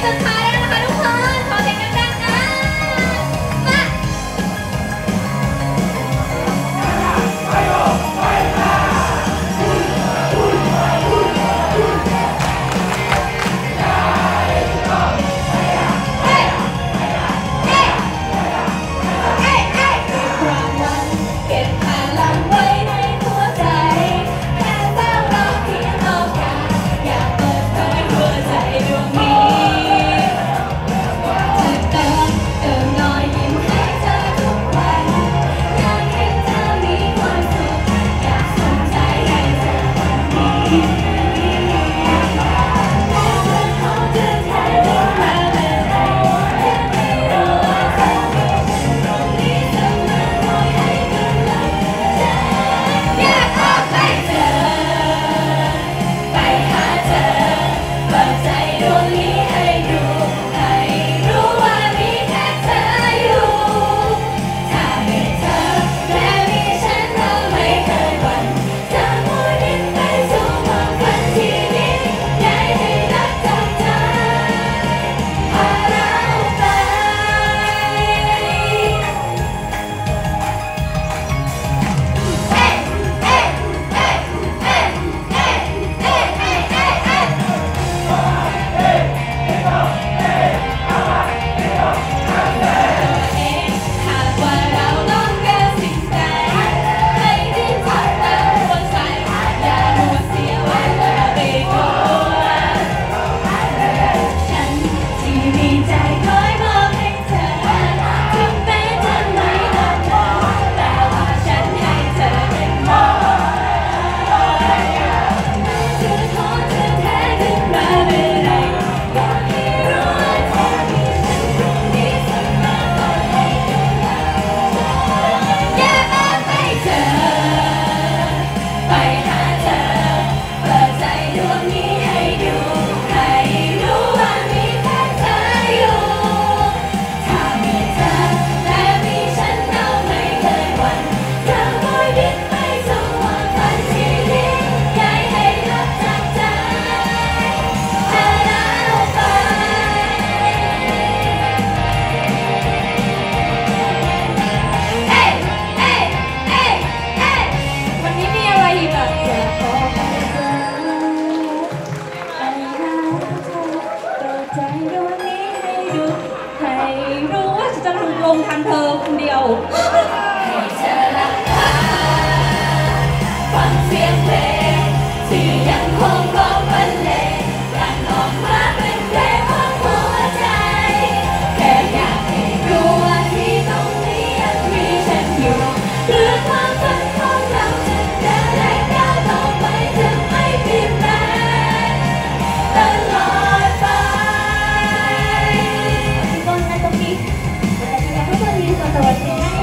the time. จะลงทันเธอคนเดียว ことに誘われてない